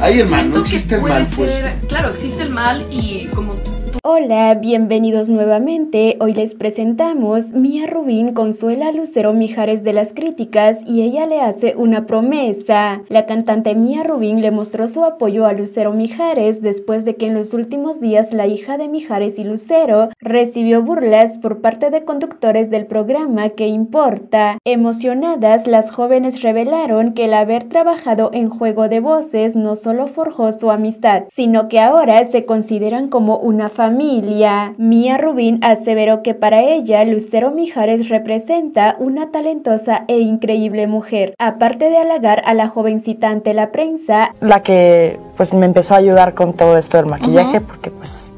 hay el mal, no siento que existe el puede mal, pues. ser, claro, existe el mal y como Hola, bienvenidos nuevamente. Hoy les presentamos Mía Rubín consuela a Lucero Mijares de las críticas y ella le hace una promesa. La cantante Mía Rubín le mostró su apoyo a Lucero Mijares después de que en los últimos días la hija de Mijares y Lucero recibió burlas por parte de conductores del programa que importa. Emocionadas, las jóvenes revelaron que el haber trabajado en juego de voces no solo forjó su amistad, sino que ahora se consideran como una familia familia. Mía Rubín aseveró que para ella Lucero Mijares representa una talentosa e increíble mujer. Aparte de halagar a la jovencita ante la prensa, la que pues me empezó a ayudar con todo esto del maquillaje, porque pues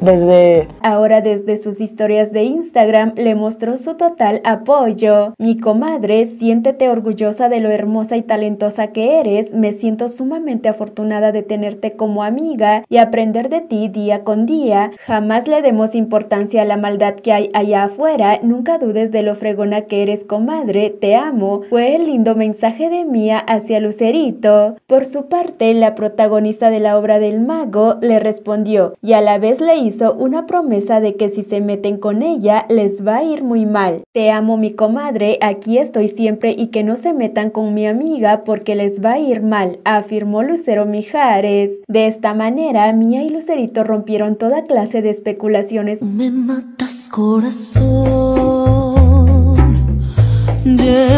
desde... Ahora desde sus historias de Instagram le mostró su total apoyo. Mi comadre, siéntete orgullosa de lo hermosa y talentosa que eres. Me siento sumamente afortunada de tenerte como amiga y aprender de ti día con día. Jamás le demos importancia a la maldad que hay allá afuera. Nunca dudes de lo fregona que eres, comadre. Te amo. Fue el lindo mensaje de Mía hacia Lucerito. Por su parte, la protagonista de la obra del mago le respondió y a la vez le hizo una promesa de que si se meten con ella les va a ir muy mal. Te amo mi comadre, aquí estoy siempre y que no se metan con mi amiga porque les va a ir mal, afirmó Lucero Mijares. De esta manera, Mía y Lucerito rompieron toda clase de especulaciones. Me matas corazón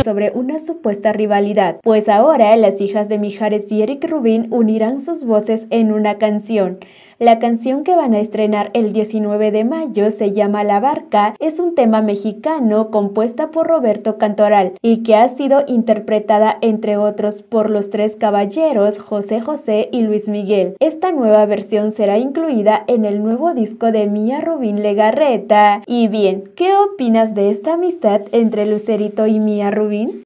sobre una supuesta rivalidad, pues ahora las hijas de Mijares y Eric Rubin unirán sus voces en una canción. La canción que van a estrenar el 19 de mayo se llama La Barca, es un tema mexicano compuesta por Roberto Cantoral y que ha sido interpretada entre otros por los tres caballeros José José y Luis Miguel. Esta nueva versión será incluida en el nuevo disco de Mía Rubín Legarreta. Y bien, ¿qué opinas de esta amistad entre Lucerito y Mía Rubín? Halloween.